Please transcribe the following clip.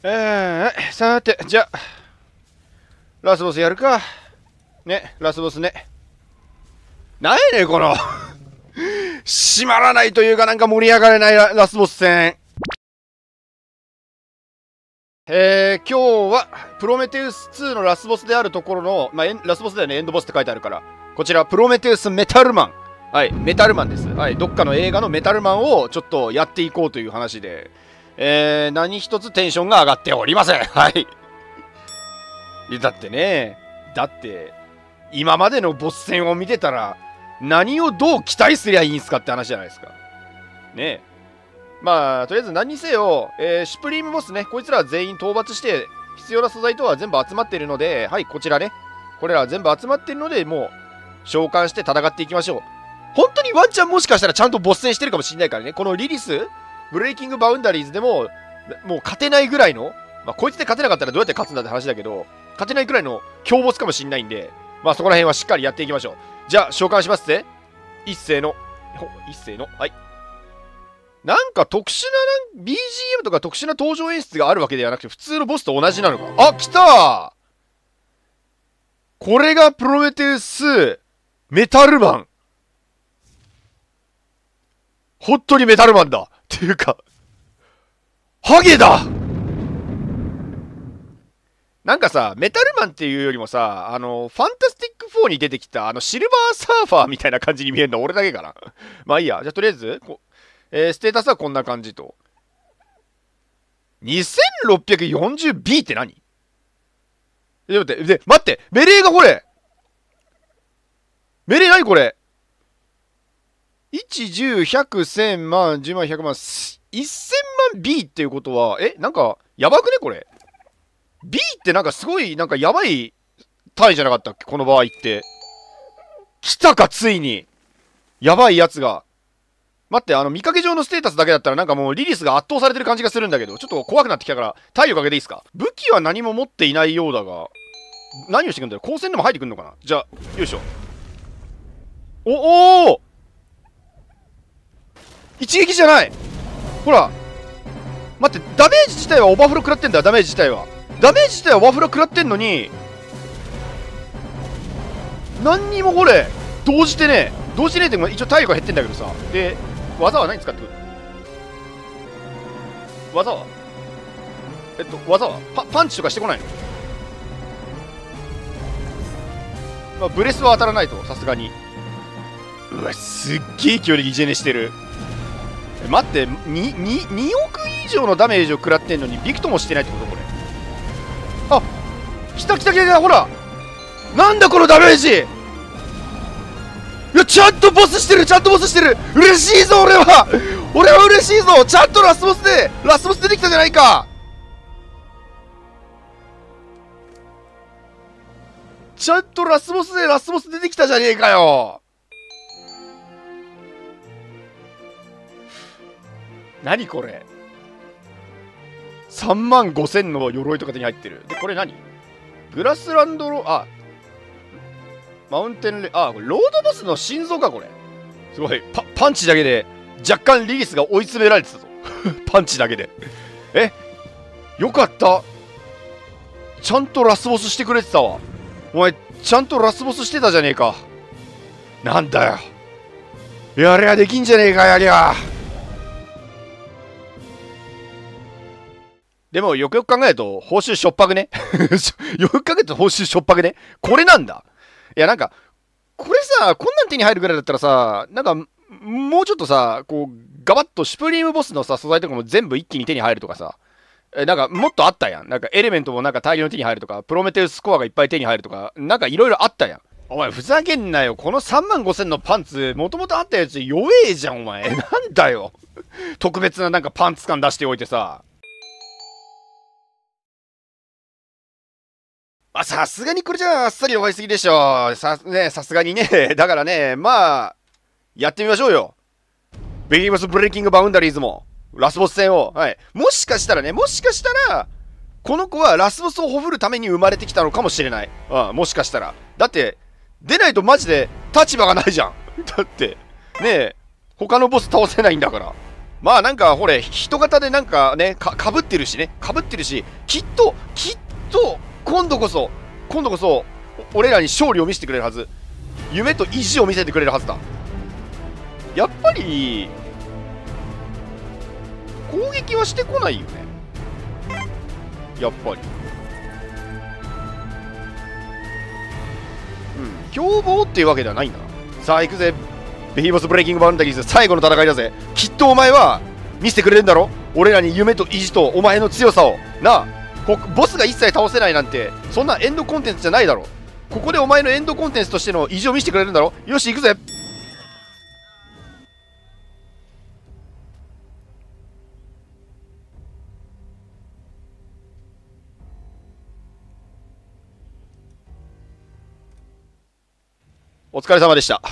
えー、さて、じゃあ、ラスボスやるか。ね、ラスボスね。なんやね、この閉まらないというかなんか盛り上がれないララスボス戦。えー、今日は、プロメテウス2のラスボスであるところの、まあ、ラスボスだよね、エンドボスって書いてあるから。こちら、プロメテウスメタルマン。はい、メタルマンです。はい、どっかの映画のメタルマンをちょっとやっていこうという話で、えー、何一つテンションが上がっておりません。はい。だってね、だって、今までのボス戦を見てたら、何をどう期待すりゃいいんすかって話じゃないですか。ねえまあ、とりあえず何にせよ、えー、シュプリームボスね、こいつら全員討伐して、必要な素材とは全部集まっているので、はい、こちらね。これら全部集まっているので、もう、召喚して戦っていきましょう。本当にワンチャンもしかしたらちゃんとボス戦してるかもしんないからね。このリリスブレイキングバウンダリーズでも、もう勝てないぐらいの、まあ、こいつで勝てなかったらどうやって勝つんだって話だけど、勝てないぐらいの強ボスかもしんないんで、まあそこら辺はしっかりやっていきましょう。じゃあ、召喚しますぜ。一斉の、一斉の、はい。なんか特殊なな、BGM とか特殊な登場演出があるわけではなくて、普通のボスと同じなのか。あ、来たこれがプロメテウス、メタルマン。本当にメタルマンだ。ていうか、ハゲだなんかさ、メタルマンっていうよりもさ、あの、ファンタスティック4に出てきた、あの、シルバーサーファーみたいな感じに見えるの俺だけかな。まあいいや。じゃあとりあえず、えー、ステータスはこんな感じと。2640B って何？で、待って、で、待ってメレーがこれメレー何これ？1、10、100、1000万、10万、100万、1000万 B っていうことは、え、なんか、やばくね？これ。B ってなんかすごい、なんかやばい単位じゃなかったっけ？この場合って。来たか、ついに。やばいやつが。待って、あの、見かけ上のステータスだけだったらなんかもうリリスが圧倒されてる感じがするんだけど、ちょっと怖くなってきたから、太陽かけていいですか？武器は何も持っていないようだが、何をしてくんだよ？光線でも入ってくんのかな？じゃあ、よいしょ。お、おー一撃じゃない。ほら。待ってダメージ自体はオバフロ食らってんだダメージ自体は。ダメージ自体はオバフロ食らってんのに。何にもこれ同時てね同時ねえって一応体力が減ってんだけどさ。で技は何使ってくる？技は？えっと技は？パパンチとかしてこないの？まあブレスは当たらないとさすがに。うわすっげえ勢いでギジェネしてる。待って 2, 2, 2億以上のダメージを食らってんのにビクともしてないってこと？これ。あ来た来た来た来たほら。なんだこのダメージ？いやちゃんとボスしてるちゃんとボスしてる。嬉しいぞ俺は。俺は嬉しいぞ。ちゃんとラスボスでラスボス出てきたじゃないか。ちゃんとラスボスでラスボス出てきたじゃねえかよ。何これ？3万5000の鎧とか手に入ってる。で、これ何？グラスランドロ、あ、マウンテンレ、あ、これロードボスの心臓か、これ。すごい。パ、パンチだけで、若干リリスが追い詰められてたぞ。パンチだけで。え？よかった。ちゃんとラスボスしてくれてたわ。お前、ちゃんとラスボスしてたじゃねえか。なんだよ。やりゃできんじゃねえか、やりゃ。でも、よくよく考えると、報酬しょっぱくね？よく考えると報酬しょっぱくね？これなんだ？いや、なんか、これさ、こんなん手に入るぐらいだったらさ、なんか、もうちょっとさ、こう、ガバッとシュプリームボスのさ、素材とかも全部一気に手に入るとかさ、え、なんか、もっとあったやん。なんか、エレメントもなんか大量に手に入るとか、プロメテウスコアがいっぱい手に入るとか、なんかいろいろあったやん。お前、ふざけんなよ。この3万5千のパンツ、もともとあったやつ弱えじゃん、お前。なんだよ。特別ななんかパンツ感出しておいてさ。あ、さすがにこれじゃあっさり弱いすぎでしょ。さ、ね、さすがにね。だからね、まあ、やってみましょうよ。ベリーバス Breaking Boundaries も、ラスボス戦を。はい。もしかしたらね、もしかしたら、この子はラスボスをほふるために生まれてきたのかもしれない。うん、もしかしたら。だって、出ないとマジで立場がないじゃん。だって、ねえ、他のボス倒せないんだから。まあなんかほれ人型でなんかねかぶってるしねかぶってるしきっときっと今度こそ今度こそ俺らに勝利を見せてくれるはず。夢と意地を見せてくれるはずだ。やっぱり攻撃はしてこないよね。やっぱり。うん凶暴っていうわけではないんだな。さあ行くぜ。ベヒボスブレイキングバウンダリーズ。最後の戦いだぜ。きっとお前は見せてくれるんだろ。俺らに夢と意地とお前の強さを。なあ。ボスが一切倒せないなんてそんなエンドコンテンツじゃないだろ。ここでお前のエンドコンテンツとしての意地を見せてくれるんだろ。よし行くぜ。お疲れ様でした。